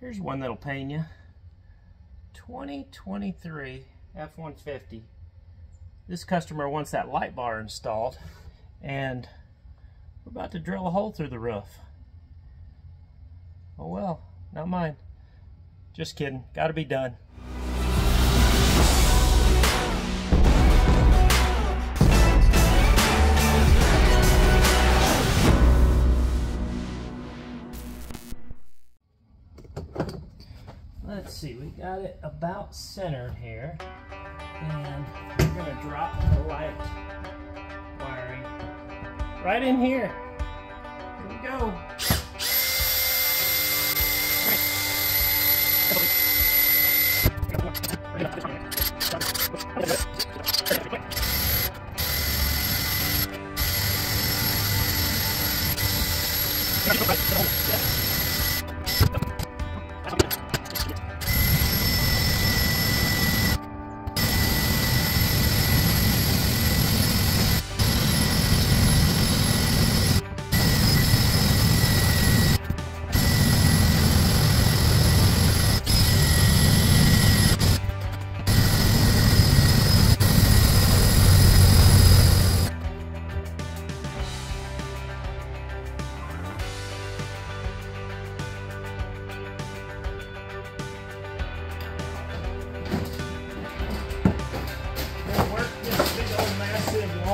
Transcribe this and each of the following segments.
Here's one that'll pain you. 2023 F-150. This customer wants that light bar installed and we're about to drill a hole through the roof. Oh well, not mine. Just kidding, gotta be done. Let's see, we got it about centered here. And we're gonna drop the light wiring right in here. Here we go.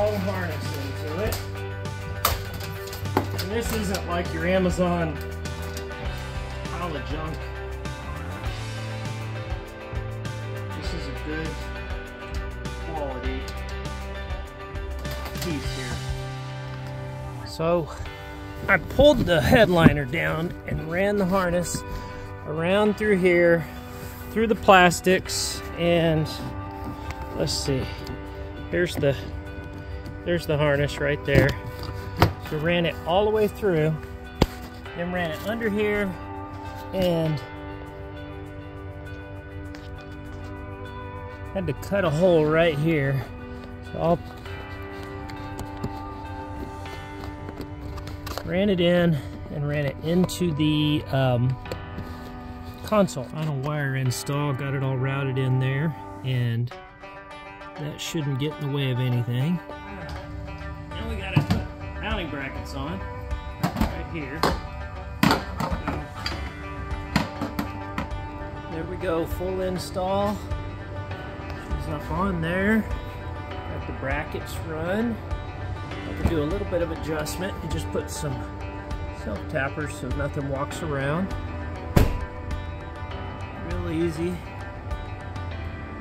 Long harness into it. And this isn't like your Amazon pile of junk. This is a good quality piece here. So I pulled the headliner down and ran the harness around through here, through the plastics, and let's see. Here's the there's the harness right there. So ran it all the way through, then ran it under here, and had to cut a hole right here. So I'll ran it in and ran it into the um, console on a wire install. Got it all routed in there, and that shouldn't get in the way of anything Now we gotta put mounting brackets on right here. There we go, full install. Is up on there. Got the brackets run. I can do a little bit of adjustment and just put some self tappers so nothing walks around. Real easy.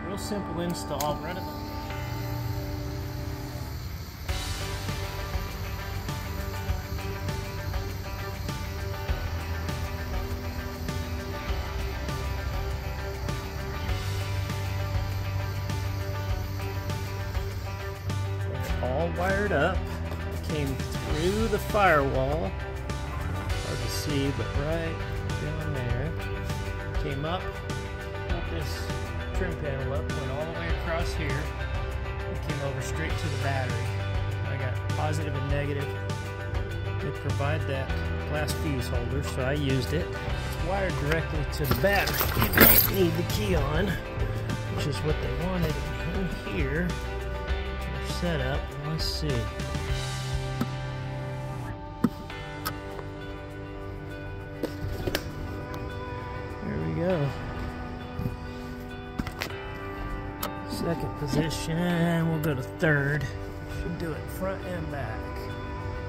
Real simple install. Run wired up. Came through the firewall. Hard to see, but right down there. Came up, got this trim panel up, went all the way across here, and came over straight to the battery. I got positive and negative. They provide that glass fuse holder, so I used it. It's wired directly to the battery. You don't need the key on, which is what they wanted in here setup. Let's see. There we go. Second position, we'll go to third. Should do it front and back.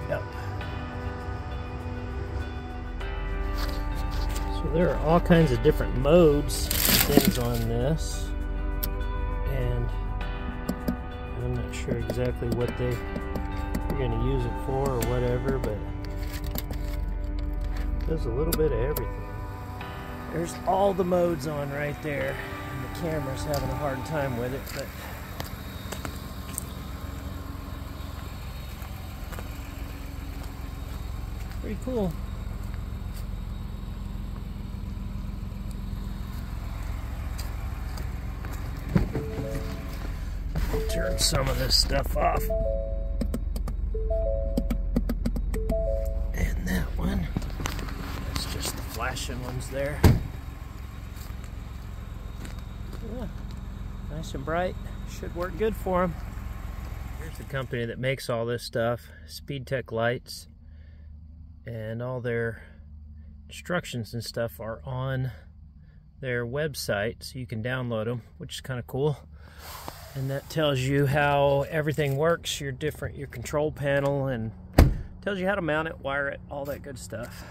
Yep. So there are all kinds of different modes things on this. And I'm not sure exactly what they are going to use it for or whatever, but it does a little bit of everything. There's all the modes on right there, and the camera's having a hard time with it, but pretty cool. Turn some of this stuff off. And that one, that's just the flashing ones there. Yeah, nice and bright. Should work good for them. Here's the company that makes all this stuff, SpeedTech Lights. And all their instructions and stuff are on their website, so you can download them, which is kind of cool. And that tells you how everything works, your different, your control panel, and tells you how to mount it, wire it, all that good stuff.